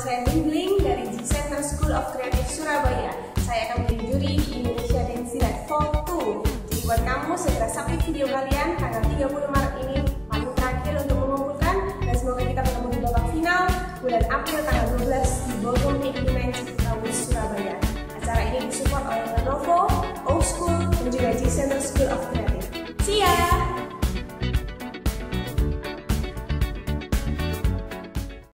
saya Bling dari G Center School of Creative Surabaya. Saya akan menjadi juri di Indonesia Dance Night Fall 2. Jadi buat kamu segera submit video kalian tanggal 30 Maret ini paling terakhir untuk mengumpulkan dan semoga kita bertemu di babak final bulan April tanggal 12 di Bogor